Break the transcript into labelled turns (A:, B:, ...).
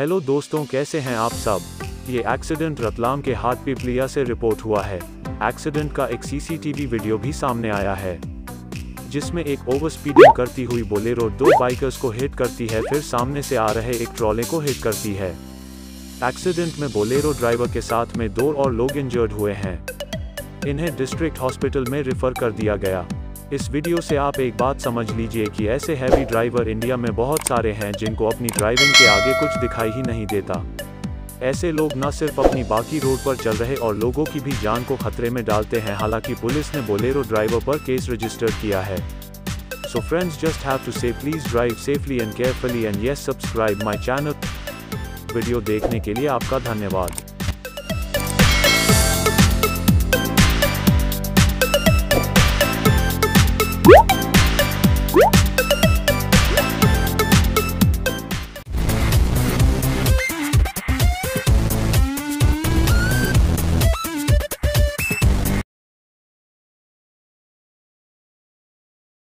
A: Hello दोस्तों, कैसे हैं आप सब? ये एक्सीडेंट रतलाम के हाथ पिपलिया से रिपोर्ट हुआ है। एक्सीडेंट का एक सीसीटीवी वीडियो भी सामने आया है। जिसमें एक ओवर स्पीडिंग करती हुई बोलेरो दो बाइकर्स को हिट करती है, फिर सामने से आ रहे एक ट्रॉले को हिट करती है। एक्सीडेंट में बोलेरो ड्राइवर के साथ में दो और लोग इंजर्ड हुए हैं। इन्हें डिस्ट्रिक्ट हॉस्पिटल में रिफर कर दिया गया। इस वीडियो से आप एक बात समझ लीजिए कि ऐसे हैवी ड्राइवर इंडिया में बहुत सारे हैं जिनको अपनी ड्राइविंग के आगे कुछ दिखाई ही नहीं देता। ऐसे लोग न सिर्फ़ अपनी बाकी रोड पर चल रहे और लोगों की भी जान को खतरे में डालते हैं, हालाँकि पुलिस ने बोलेरो ड्राइवर पर केस रजिस्टर किया है। So friends just have to say please drive safely and carefully and yes subscribe my channel video देखने के लिए आपका धन्यवाद।